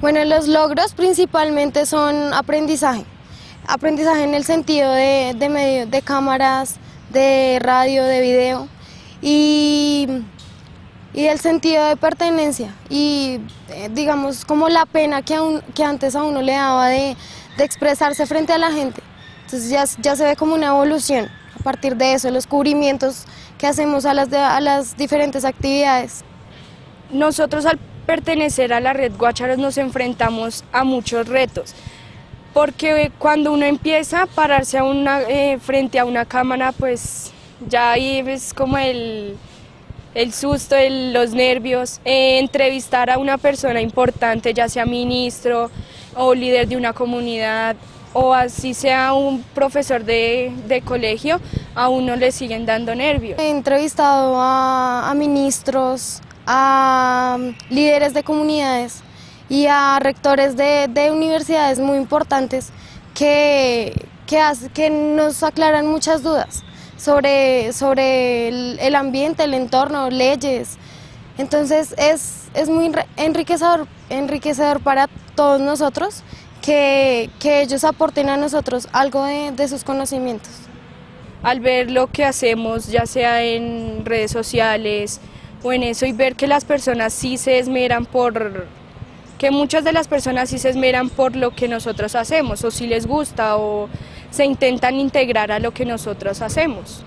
Bueno, los logros principalmente son aprendizaje. Aprendizaje en el sentido de, de, medio- de cámaras, de radio, de video y, y el sentido de pertenencia y eh, digamos como la pena que, un- que antes a uno le daba de, de expresarse frente a la gente. Entonces ya, ya se ve como una evolución a partir de eso, los cubrimientos que hacemos a las, a las diferentes actividades. Nosotros al pertenecer a la red Guácharos nos enfrentamos a muchos retos, porque cuando uno empieza a pararse a una, eh, frente a una cámara, pues ya ahí es como el, el susto, el- los nervios, eh, entrevistar a una persona importante, ya sea ministro o líder de una comunidad o así sea un profesor de, de colegio, a uno le siguen dando nervios. He entrevistado a, a ministros, a mm, líderes de comunidades y a rectores de, de universidades muy importantes que, que, hace- que nos aclaran muchas dudas sobre, sobre el, el ambiente, el entorno, leyes. Entonces es, es muy enriquecedor, enriquecedor para todos nosotros que, que ellos aporten a nosotros algo de- de sus conocimientos. al ver lo que hacemos, ya sea en redes sociales o en eso, y ver que las personas sí se esmeran por, que muchas de las personas sí se esmeran por lo que nosotros hacemos, o si les gusta, o se intentan integrar a lo que nosotros hacemos.